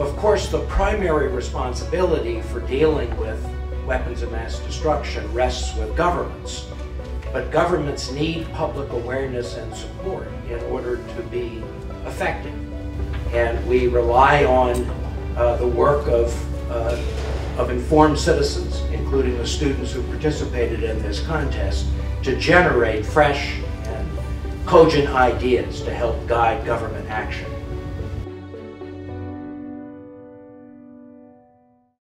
of course, the primary responsibility for dealing with weapons of mass destruction rests with governments. But governments need public awareness and support in order to be effective. And we rely on uh, the work of, uh, of informed citizens, including the students who participated in this contest, to generate fresh and cogent ideas to help guide government action.